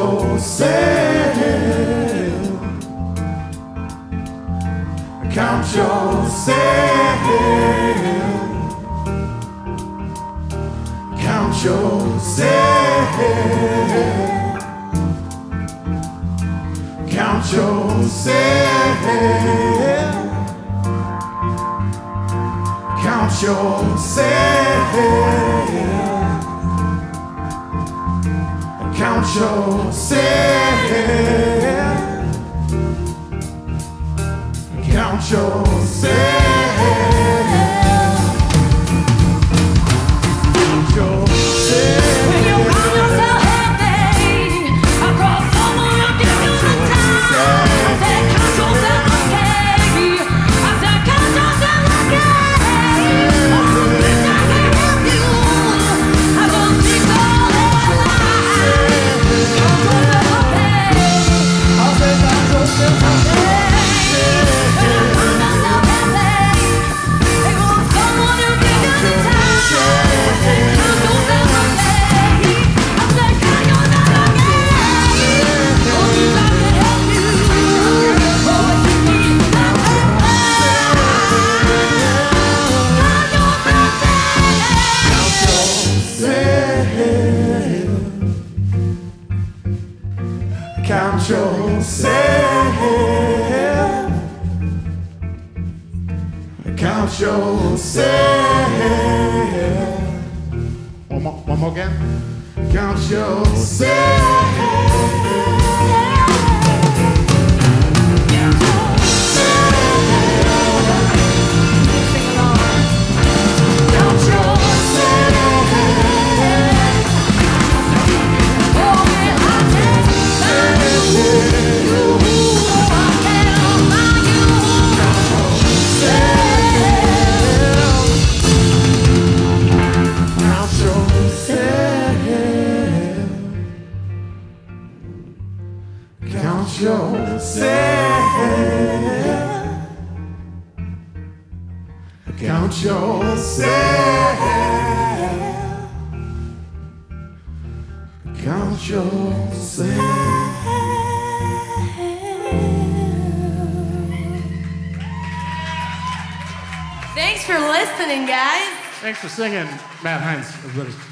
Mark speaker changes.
Speaker 1: yourself. Count yourself. Count yourself. Count yourself. Count yourself. José. about yourself. One more, one more again. Count yourself. Count yourself. Count yourself. Count yourself.
Speaker 2: Thanks for listening, guys.
Speaker 3: Thanks for singing, Matt Hines.